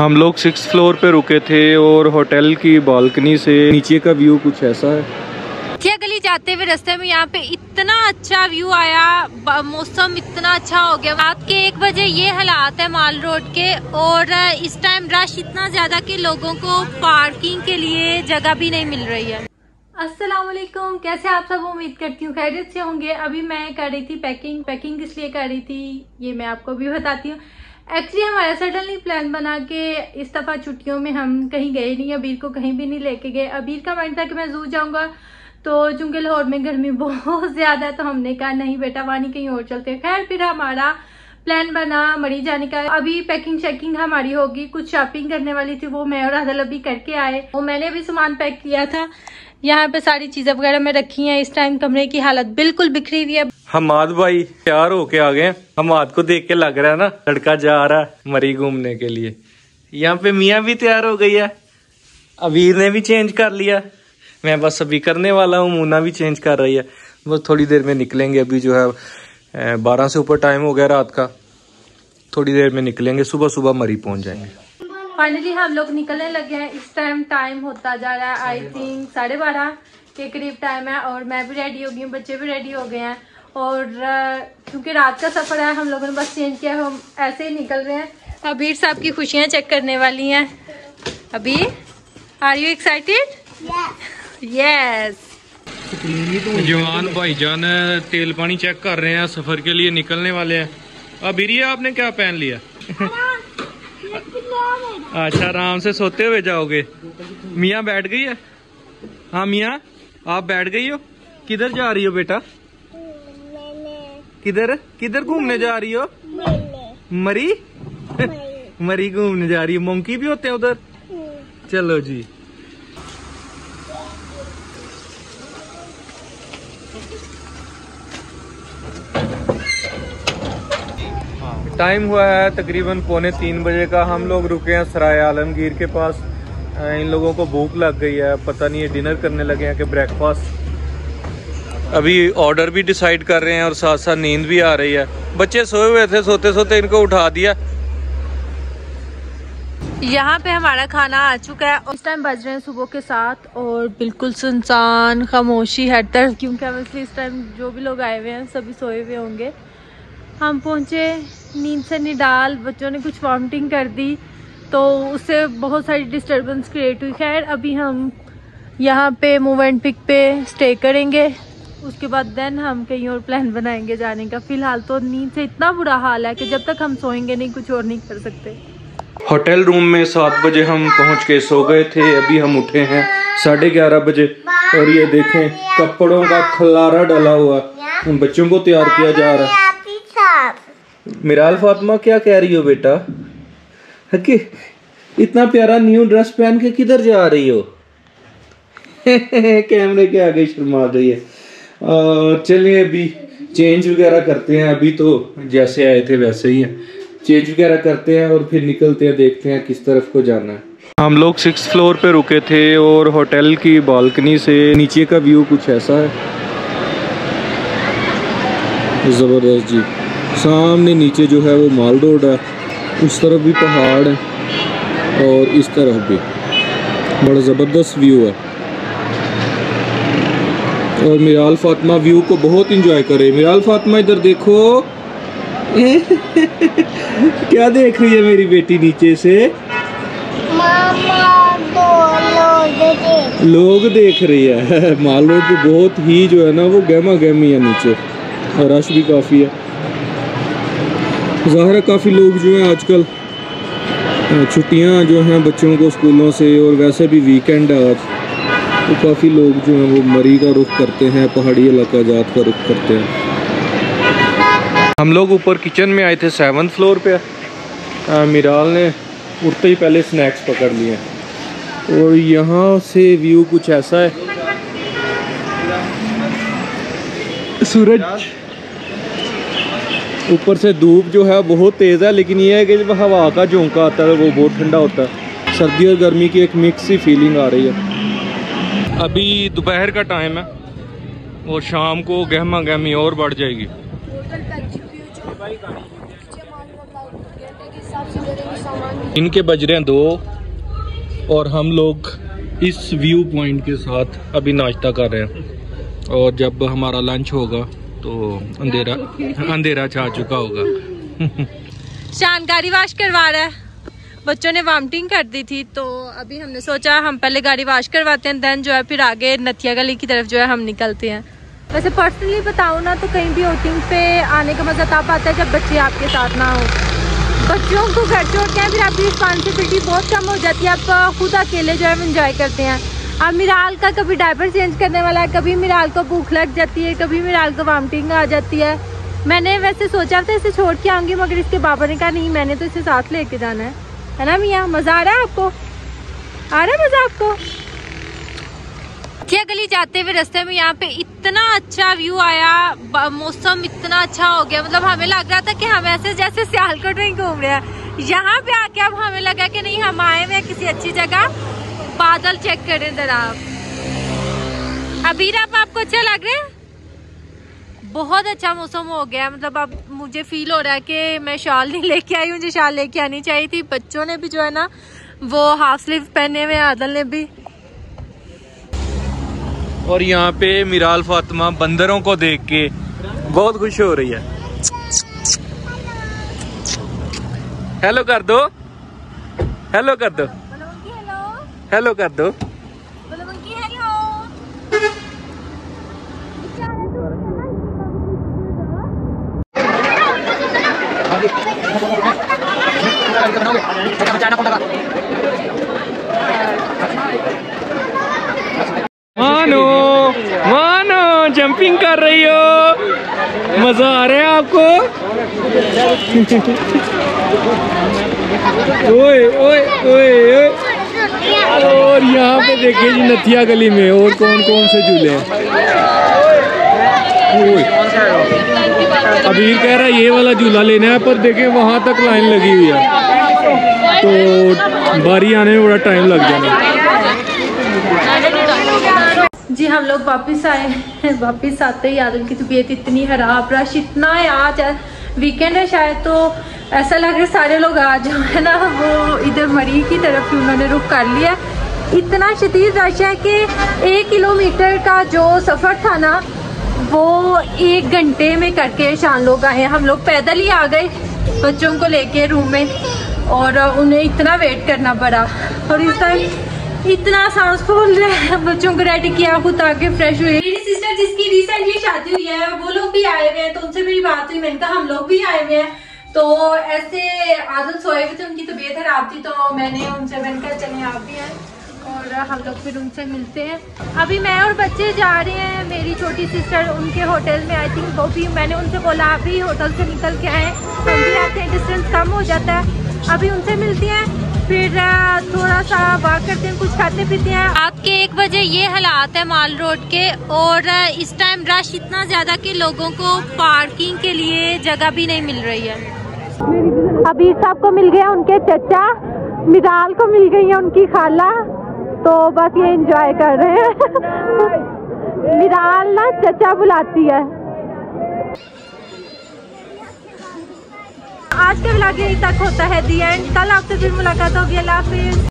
हम लोग six floor पे रुके थे और होटल की बालकनी से नीचे का व्यू कुछ ऐसा है। क्या गली जाते हुए रास्ते में यहाँ पे इतना अच्छा व्यू आया मौसम इतना अच्छा हो गया। रात के एक बजे ये हालात है माल रोड के और इस टाइम रश इतना ज़्यादा कि लोगों को पार्किंग के लिए जगह भी नहीं मिल रही है। अस्सलाम वालेकुम कैसे आप सब? उम्मीद करती हूँ खैरियत से होंगे। अभी मैं कर रही थी पैकिंग पैकिंग किस लिए कर रही थी ये मैं आपको भी बताती हूँ। एक्चुअली हमारा सडनली प्लान बना के इस दफ़ा छुट्टियों में हम कहीं गए नहीं, अबीर को कहीं भी नहीं लेके गए। अबीर का माइंड था कि मैं जू जाऊँगा तो चूँकि लाहौर में गर्मी बहुत ज़्यादा है तो हमने कहा, नहीं बेटा वानी कहीं और चलते खैर, फिर हमारा प्लान बना मरी जाने का। अभी पैकिंग शैकिंग हमारी होगी, कुछ शॉपिंग करने वाली थी, वो मैं और अदल अभी करके आए। वो मैंने भी सामान पैक किया था। यहाँ पे सारी चीज़ें वगैरह मैं रखी हैं। इस टाइम कमरे की हालत बिल्कुल बिखरी हुई है। हमाद भाई, तैयार होके आ गए। हमाद को देख के लग रहा है ना, लड़का जा रहा है मरी घूमने के लिए। यहाँ पे मियाँ भी तैयार हो गई है। अबीर ने भी चेंज कर लिया। मैं बस अभी करने वाला हूँ, मुन्ना भी चेंज कर रही है। बस थोड़ी देर में निकलेंगे अभी जो है बारह से ऊपर टाइम हो गया रात का। थोड़ी देर में निकलेंगे सुबह सुबह मरी पहुँच जाएँगे। फाइनली हम लोग निकलने लगे हैं। इस टाइम टाइम होता जा रहा है आई थिंक साढ़े बारह के करीब टाइम है और मैं भी रेडी हो गई हूँ, बच्चे भी रेडी हो गए हैं। और क्योंकि रात का सफ़र है हम लोगों ने बस चेंज किया हम ऐसे ही निकल रहे हैं। अबीर साहब की खुशियाँ चेक करने वाली हैं। Abir are you excited yes जवान भाईजान तेल पानी चेक कर रहे हैं सफ़र के लिए निकलने वाले हैं। अबीर आपने क्या पहन लिया? अच्छा आराम से सोते हुए जाओगे। मियाँ बैठ गई है? हाँ मियाँ आप बैठ गई हो? किधर जा रही हो बेटा? किधर? किधर घूमने जा रही हो? मरी? मरी। घूमने जा रही हो। मोंकी भी होते हैं उधर? चलो जी। टाइम हुआ है तकरीबन पौने तीन बजे का। हम लोग रुके हैं सराय आलमगीर के पास। इन लोगों को भूख लग गई है। पता नहीं है डिनर करने लगे हैं कि ब्रेकफास्ट अभी ऑर्डर भी डिसाइड कर रहे हैं और साथ साथ नींद भी आ रही है। बच्चे सोए हुए थे सोते सोते इनको उठा दिया। यहाँ पे हमारा खाना आ चुका है इस टाइम बज रहे हैं सुबह के साथ और बिल्कुल सुनसान, खामोशी, हर तरफ़ क्योंकि obviously इस टाइम जो भी लोग आए हुए हैं, सभी सोए हुए होंगे। हम पहुँचे नींद से निडाल, बच्चों ने कुछ वॉमिटिंग कर दी तो उससे बहुत सारी डिस्टरबेंस क्रिएट हुई। खैर, अभी हम यहाँ पे मूव एंड पिक पे स्टे करेंगे। उसके बाद देन हम कहीं और प्लान बनाएँगे जाने का। फ़िलहाल तो नींद से इतना बुरा हाल है कि जब तक हम सोएँगे नहीं, कुछ और नहीं कर सकते। होटल रूम में सात बजे हम पहुँच के सो गए थे। अभी हम उठे हैं साढ़े ग्यारह बजे और ये देखें, कपड़ों का खलारा डाला हुआ। उन बच्चों को तैयार किया जा रहा। है मिराल फातिमा, क्या कह रही हो बेटा? कि इतना प्यारा न्यू ड्रेस पहन के किधर जा रही हो? कैमरे के आगे शर्मा रही है चलिए अभी चेंज वगैरह करते हैं, अभी तो जैसे आए थे वैसे ही हैं। चेंज वगैरह करते हैं और फिर निकलते हैं, देखते हैं किस तरफ़ को जाना है। हम लोग सिक्स फ्लोर पे रुके थे और होटल की बालकनी से नीचे का व्यू कुछ ऐसा है। ज़बरदस्त जी। सामने नीचे जो है वो माल रोड है। उस तरफ़ भी पहाड़ है और इस तरफ़ भी। बड़ा ज़बरदस्त व्यू है। और मिराल फातिमा व्यू को बहुत इंजॉय करे। मिराल फातिमा, इधर देखो। क्या देख रही है मेरी बेटी नीचे से? लोग देख रही है। माल रोड पे बहुत ही जो है ना, वो गहमा गहमी है नीचे। और रश भी काफ़ी है। ज़ाहिर काफ़ी लोग जो हैं आजकल छुट्टियाँ जो हैं बच्चों को स्कूलों से, और वैसे भी वीकेंड है आज। तो काफ़ी लोग जो हैं वो मरी का रुख करते हैं, पहाड़ी इलाका जात का रुख करते हैं। हम लोग ऊपर किचन में आए थे सेवन फ्लोर पे। मिराल ने उठते ही पहले स्नैक्स पकड़ लिए। और यहाँ से व्यू कुछ ऐसा है। सूरज। ऊपर से धूप जो है, बहुत तेज़ है, लेकिन ये है कि जब हवा का झोंका आता है, वो बहुत ठंडा होता है। सर्दी और गर्मी की एक मिक्स ही फीलिंग आ रही है। अभी दोपहर का टाइम है और शाम को गहमा गहमी और बढ़ जाएगी। इनके बज रहे हैं दो और हम लोग इस व्यू पॉइंट के साथ अभी नाश्ता कर रहे हैं। और जब हमारा लंच होगा तो अंधेरा अंधेरा छा चुका होगा। शान गाड़ी वाश करवा रहा है। बच्चों ने वामटिंग कर दी थी तो अभी हमने सोचा हम पहले गाड़ी वाश करवाते हैं देन जो है फिर आगे नथिया गली की तरफ़ जो है हम निकलते हैं। वैसे पर्सनली बताऊँ ना तो कहीं भी आउटिंग पे आने का मज़ा तब आता है जब बच्चे आपके साथ ना हो। बच्चों को घर छोड़ते हैं, फिर आपकी रिस्पॉन्सिबिलिटी बहुत कम हो जाती है आप खुद अकेले जो है इंजॉय करते हैं। अब मिराल का कभी डायपर चेंज करने वाला है, कभी मिराल को भूख लग जाती है, कभी मिराल को वामटिंग आ जाती है। मैंने वैसे सोचा था इसे छोड़ के आऊँगी, मगर इसके बाबा ने कहा, नहीं, मैंने तो इसे साथ लेके जाना है। है ना मियाँ? मज़ा आ रहा है आपको? आ रहा है मज़ा आपको? क्या गली जाते हुए रास्ते में यहाँ पे इतना अच्छा व्यू आया मौसम इतना अच्छा हो गया। मतलब हमें लग रहा था कि हम ऐसे जैसे सियालकोट में घूम रहे हैं। यहाँ पे आके अब हमें लगा कि नहीं, हम आए हुए किसी अच्छी जगह। बादल चेक करें जरा। आप अबीर आप आपको अच्छा लग रहा है? बहुत अच्छा मौसम हो गया मतलब अब मुझे फील हो रहा है कि मैं शॉल नहीं लेके आई मुझे शॉल लेके आनी चाहिए थी। बच्चों ने भी जो है ना वो हाफ़ स्लीव पहने हुए आदल ने भी। और यहाँ पे मिराल फातिमा बंदरों को देख के बहुत खुश हो रही है। हेलो कर दो। हेलो कर दो। हेलो कर दो मानो मानो जंपिंग कर रही हो। मज़ा आ रहा है आपको? ओए ओए ओए और यहाँ पे देखिए जी नथिया गली में, और कौन कौन से झूले अबीर कह रहा है ये वाला झूला लेना है, पर देखें वहाँ तक लाइन लगी हुई है। तो बारी आने में बड़ा टाइम लग जाना। जी, हम लोग वापस आए वापस आते ही आदम की तबीयत इतनी खराब। रश इतना है आज। वीकेंड है शायद तो ऐसा लग रहा है सारे लोग आज जो है ना? वो इधर मरी की तरफ़ उन्होंने रुख कर लिया। इतना शदीद रश है कि एक किलोमीटर का जो सफ़र था ना, वो एक घंटे में करके शान लोग आए हम लोग पैदल ही आ गए बच्चों को लेके रूम में, और उन्हें इतना वेट करना पड़ा। और इस टाइम इतना सांस फूल रहा है बच्चों को रेडी किया खुद आके फ्रेश हुए मेरी सिस्टर जिसकी रिसेंटली शादी हुई है, वो लोग भी आए हुए हैं तो उनसे मेरी बात हुई, मैंने कहा, हम लोग भी आए हुए हैं। तो ऐसे आदत सोए हुए थे, उनकी तबीयत खराब थी तो मैंने उनसे, मैंने कहा, चले, आप भी हैं और हम लोग फिर उनसे मिलते हैं। अभी मैं और बच्चे जा रहे हैं, मेरी छोटी सिस्टर उनके होटल में आई थिंक वो भी, मैंने उनसे बोला अभी होटल से निकल के आए। हम भी आते हैं डिस्टेंस कम हो जाता है। अभी उनसे मिलती हैं। फिर थोड़ा सा वॉक करते हैं कुछ खाते पीते हैं। रात के एक बजे ये हालात है माल रोड के और इस टाइम रश इतना ज़्यादा कि लोगों को पार्किंग के लिए जगह भी नहीं मिल रही है। अबीर साहब को मिल गया उनके चचा मिराल को मिल गई है उनकी खाला तो बस ये इंजॉय कर रहे हैं। मिराल ना चचा बुलाती है। आज का ब्लॉग यही तक होता है दी एंड कल आपसे फिर मुलाकात होगी, अल्लाह हाफिज।